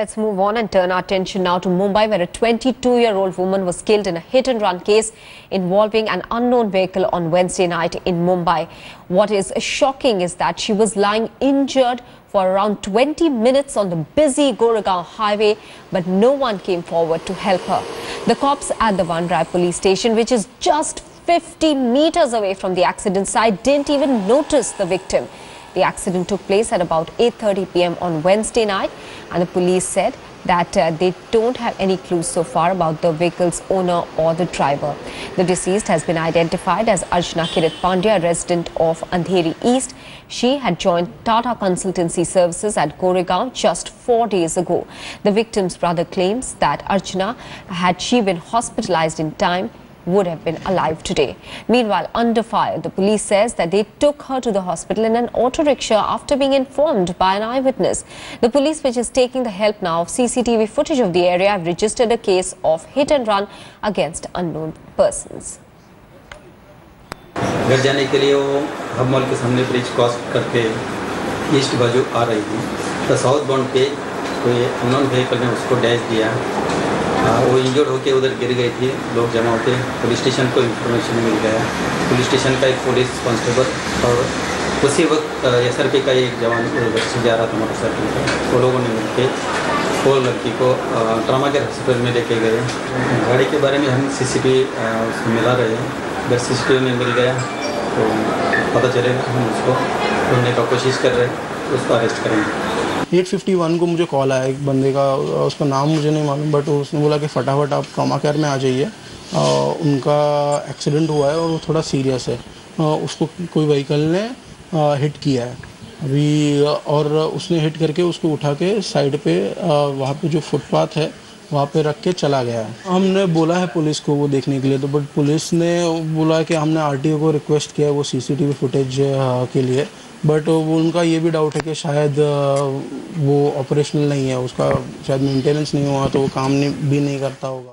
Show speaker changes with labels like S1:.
S1: Let's move on and turn our attention now to Mumbai, where a 22-year-old woman was killed in a hit-and-run case involving an unknown vehicle on Wednesday night in Mumbai. What is shocking is that she was lying injured for around 20 minutes on the busy Goregaon highway, but no one came forward to help her. The cops at the Vanrai police station, which is just 50 meters away from the accident site, didn't even notice the victim. The accident took place at about 8.30 pm on Wednesday night and the police said that uh, they don't have any clues so far about the vehicle's owner or the driver. The deceased has been identified as Archana Kirit Pandya, resident of Andheri East. She had joined Tata Consultancy Services at Goregaon just four days ago. The victim's brother claims that Archana, had she been hospitalized in time, would have been alive today. Meanwhile, under fire, the police says that they took her to the hospital in an auto rickshaw after being informed by an eyewitness. The police, which is taking the help now of CCTV footage of the area, have registered a case of hit and run against unknown persons.
S2: घर जाने के लिए वो hub mall के सामने bridge cross करके east बाजू आ रही थी तो साउथ बाउंड पे कोई अननोन व्हीकल ने उसको डैश दिया आ, वो इंजर्ड होके उधर गिर गई थी, लोग जमा होते पुलिस स्टेशन को इन्फॉर्मेशन मिल गया पुलिस स्टेशन का एक पुलिस कांस्टेबल और उसी वक्त एस आर पी का एक जवान से जा रहा था मोटरसाइकिल पर वो लोगों ने मिलकर वो लड़की को ट्रामा केयर हॉस्पिटल में लेके गए। गाड़ी के बारे में हम सी सी टी मिला रहे हैं। अगर सी सी टी में मिल गया तो पता चलेगा हम उसको ढूँढने का कोशिश कर रहे हैं, उसको अरेस्ट करेंगे।
S3: 851 को मुझे कॉल आया एक बंदे का उसका नाम मुझे नहीं मालूम बट उसने बोला कि फटाफट आप ट्रामा केयर में आ जाइए। उनका एक्सीडेंट हुआ है और वो थोड़ा सीरियस है। उसको कोई व्हीकल ने हिट किया है। अभी और उसने हिट करके उसको उठा के साइड पे वहाँ पे जो फुटपाथ है, वहाँ पे रख के चला गया हमने बोला है पुलिस को वो देखने के लिए तो बट पुलिस ने बोला कि हमने आरटीओ को रिक्वेस्ट किया है वो सीसीटीवी फुटेज के लिए। बट वो उनका ये भी डाउट है कि शायद वो ऑपरेशनल नहीं है, उसका शायद मेंटेनेंस नहीं हुआ तो वो काम नहीं, भी नहीं करता होगा।